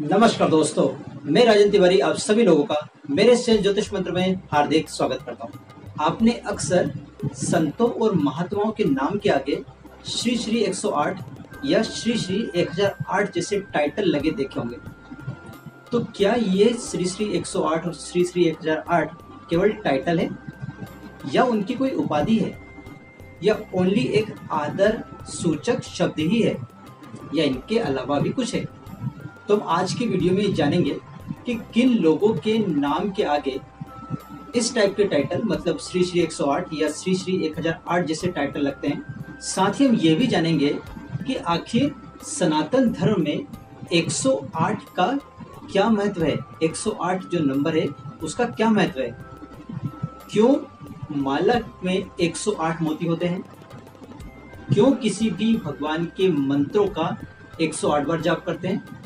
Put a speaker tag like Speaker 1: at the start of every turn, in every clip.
Speaker 1: नमस्कार दोस्तों, मैं राजन तिवारी, आप सभी लोगों का मेरे चैनल ज्योतिष मंत्र में हार्दिक स्वागत करता हूँ। आपने अक्सर संतों और महात्माओं के नाम के आगे श्री श्री 108 या श्री श्री 1008 जैसे टाइटल लगे देखे होंगे। तो क्या ये श्री श्री 108 और श्री श्री 1008 केवल टाइटल है? या उनकी कोई उपाधि है? या ओनली एक आदर सूचक शब्द ही है? या इनके अलावा भी कुछ है? तो हम आज की वीडियो में जानेंगे कि किन लोगों के नाम के आगे इस टाइप के टाइटल मतलब श्री श्री 108 या श्री श्री 1008 जैसे टाइटल लगते हैं। साथ ही हम ये भी जानेंगे कि आखिर सनातन धर्म में 108 का क्या महत्व है? 108 जो नंबर है, उसका क्या महत्व है? क्यों माला में 108 मोती होते हैं? क्यों किसी भी भगवान के मंत्रों का 108 बार जाप करते हैं?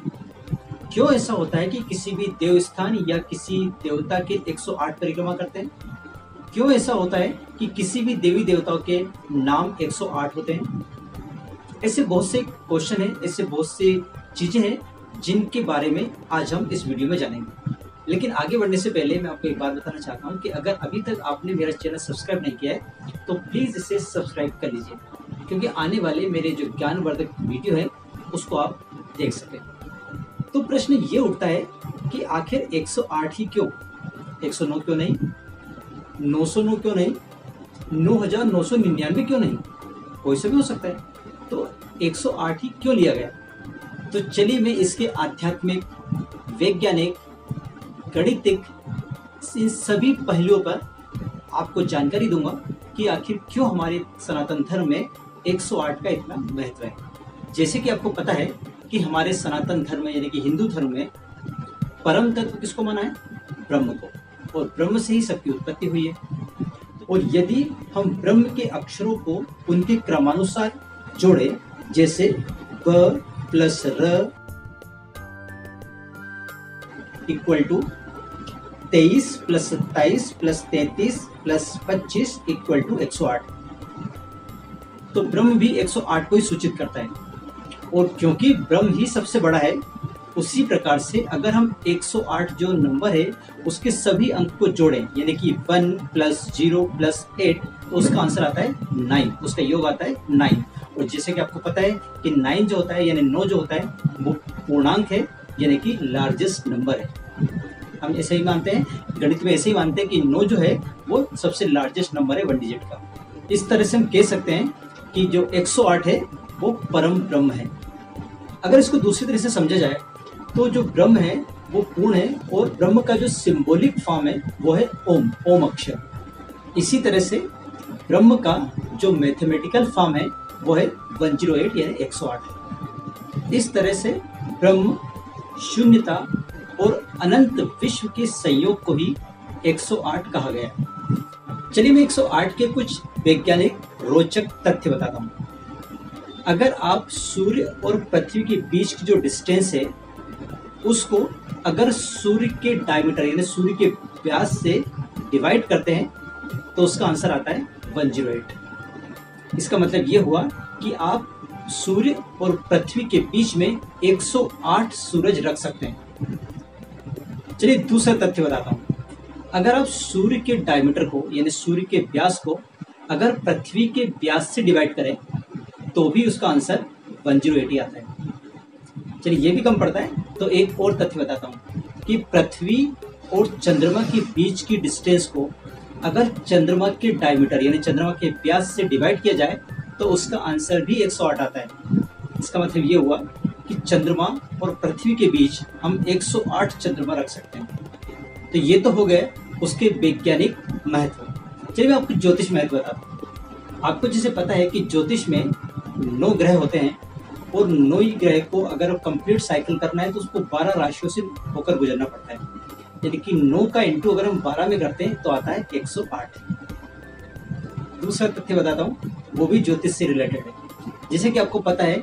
Speaker 1: क्यों ऐसा होता है कि किसी भी देव स्थान या किसी देवता के 108 परिक्रमा करते हैं? क्यों ऐसा होता है कि किसी भी देवी देवताओं के नाम 108 होते हैं? ऐसे बहुत से क्वेश्चन हैं, ऐसे बहुत से चीज़ें हैं जिनके बारे में आज हम इस वीडियो में जानेंगे। लेकिन आगे बढ़ने से पहले मैं आपको एक बात बताना चाहता हूँ कि अगर अभी तक आपने मेरा चैनल सब्सक्राइब नहीं किया है तो प्लीज़ इसे सब्सक्राइब कर लीजिए। क्योंकि आने वाले मेरे जो ज्ञानवर्धक वीडियो है, उसको आप देख सकें तो प्रश्न ये उठता है कि आखिर 108 ही क्यों? 109 क्यों नहीं? 909 क्यों नहीं? 9999 क्यों नहीं? कोई से भी हो सकता है। तो 108 ही क्यों लिया गया? तो चलिए मैं इसके आध्यात्मिक, वैज्ञानिक, गणितिक, इन सभी पहलुओं पर आपको जानकारी दूँगा कि आखिर क्यों हमारे सनातन धर्म में 108 का इतना महत्व है। जैसे कि आपको पता है कि हमारे सनातन धर्म यानी कि हिंदू धर्म में परम तत्व किसको माना है? ब्रह्म को। और ब्रह्म से ही सबकी उत्पत्ति हुई है। और यदि हम ब्रह्म के अक्षरों को उनके क्रमानुसार जोड़े, जैसे ब प्लस र इक्वल टू तेईस प्लस सत्ताईस प्लस तैतीस प्लस पच्चीस इक्वल टू एक सौ आठ। तो ब्रह्म भी 108 को ही सूचित करता है। और क्योंकि ब्रह्म ही सबसे बड़ा है, उसी प्रकार से अगर हम 108 जो नंबर है, उसके सभी अंक को जोड़ें, यानी कि one plus zero plus eight तो उसका आंसर आता है नाइन, उसका योग आता है नाइन। और जैसे कि आपको पता है कि नाइन जो होता है, यानी नौ जो होता है, वो पूर्णांक है, यानी कि लार्जेस्ट नंबर है। हम ऐसे ही मानते हैं, गणित में ऐसे ही मानते हैं कि नौ जो है, वो सबसे लार्जेस्ट नंबर है वन डिजिट का। इस तरह से हम कह सकते हैं कि जो 108 है, वो परम ब्रह्म है। अगर इसको दूसरी तरह से समझा जाए तो जो ब्रह्म है, वो पूर्ण है और ब्रह्म का जो सिंबॉलिक फॉर्म है, वो है ओम ओम अक्षर। इसी तरह से ब्रह्म का जो मैथमेटिकल फॉर्म है, वो है वन ज़ीरो एट यानी एक सौ आठ। इस तरह से ब्रह्म शून्यता और अनंत विश्व के संयोग को ही 108 कहा गया चलिए मैं 108 के कुछ वैज्ञानिक रोचक तथ्य बताता हूँ। अगर आप सूर्य और पृथ्वी के बीच की जो डिस्टेंस है, उसको अगर सूर्य के डायमीटर यानी सूर्य के व्यास से डिवाइड करते हैं तो उसका आंसर आता है वन ज़ीरो एट इसका मतलब ये हुआ कि आप सूर्य और पृथ्वी के बीच में 108 सूरज रख सकते हैं। चलिए दूसरा तथ्य बताता हूँ। अगर आप सूर्य के डायमीटर को यानी सूर्य के व्यास को अगर पृथ्वी के व्यास से डिवाइड करें तो भी उसका आंसर वन ज़ीरो एटी आता है। चलिए, ये भी कम पड़ता है तो एक और तथ्य बताता हूँ कि पृथ्वी और चंद्रमा के बीच की डिस्टेंस को अगर चंद्रमा के डायमीटर यानी चंद्रमा के व्यास से डिवाइड किया जाए तो उसका आंसर भी 108 आता है। इसका मतलब ये हुआ कि चंद्रमा और पृथ्वी के बीच हम 108 चंद्रमा रख सकते हैं। तो ये तो हो गए उसके वैज्ञानिक महत्व। चलिए, मैं आपको ज्योतिष महत्व बताता हूँ। आपको जैसे पता है कि ज्योतिष में नौ ग्रह होते हैं, और नौ ही ग्रह को अगर कंप्लीट साइकिल करना है तो उसको बारह राशियों से होकर गुजरना पड़ता है। यानी कि नौ का इंटू अगर हम बारह में करते हैं तो आता है एक सौ आठ। दूसरा तथ्य बताता हूँ, वो भी ज्योतिष से रिलेटेड है। जैसे कि आपको पता है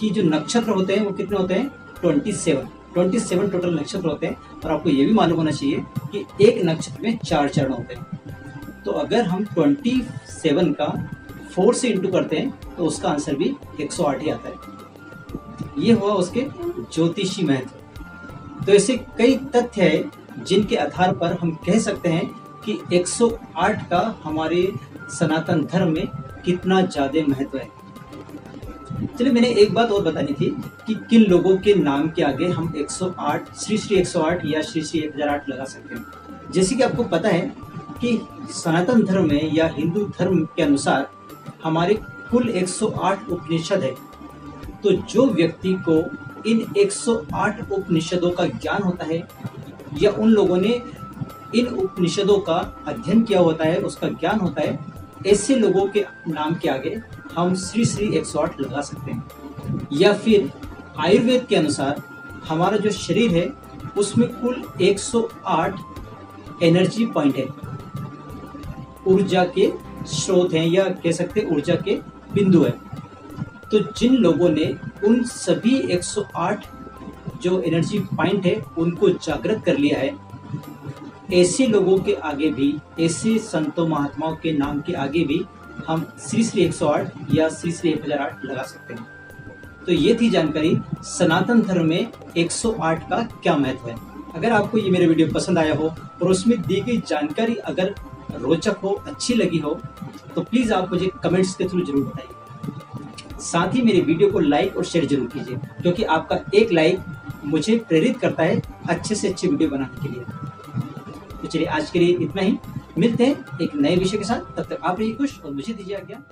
Speaker 1: कि जो नक्षत्र होते हैं, वो कितने होते हैं? Twenty seven twenty seven total नक्षत्र होते हैं, और आपको ये भी मालूम होना चाहिए कि एक नक्षत्र में चार चरण होते हैं। तो अगर हम ट्वेंटी सेवन का फोर से इंटू करते हैं तो उसका आंसर भी 108 ही आता है। ये हुआ उसके ज्योतिषी महत्व। तो ऐसे कई तथ्य है जिनके आधार पर हम कह सकते हैं कि 108 का हमारे सनातन धर्म में कितना ज़्यादा महत्व है। चलिए, मैंने एक बात और बतानी थी कि किन लोगों के नाम के आगे हम 108 श्री श्री 108 या श्री श्री 1008 लगा सकते हैं। जैसे कि आपको पता है कि सनातन धर्म में या हिंदू धर्म के अनुसार हमारे कुल 108 उपनिषद है। तो जो व्यक्ति को इन 108 उपनिषदों का ज्ञान होता है, या उन लोगों ने इन उपनिषदों का अध्ययन किया होता है, उसका ज्ञान होता है, ऐसे लोगों के नाम के आगे हम श्री श्री 108 लगा सकते हैं। या फिर आयुर्वेद के अनुसार हमारा जो शरीर है, उसमें कुल 108 एनर्जी पॉइंट है। ऊर्जा के स्रोत हैं या कह सकते हैं ऊर्जा के बिंदु है। तो जिन लोगों ने उन सभी 108 जो एनर्जी पॉइंट है, उनको जागृत कर लिया है, ऐसे लोगों के आगे भी, ऐसे संतों महात्माओं के नाम के आगे भी हम श्री श्री 108 या श्री श्री 1008 लगा सकते हैं। तो ये थी जानकारी, सनातन धर्म में 108 का क्या महत्व है। अगर आपको ये मेरा वीडियो पसंद आया हो और उसमें दी गई जानकारी अगर रोचक हो, अच्छी लगी हो तो प्लीज़ आप मुझे कमेंट्स के थ्रू ज़रूर बताइए। साथ ही मेरे वीडियो को लाइक और शेयर ज़रूर कीजिए, क्योंकि आपका एक लाइक मुझे प्रेरित करता है अच्छे से अच्छे वीडियो बनाने के लिए। तो चलिए आज के लिए इतना ही। मिलते हैं एक नए विषय के साथ। तब तक आप रहिए खुश और मुझे दीजिए आज्ञा।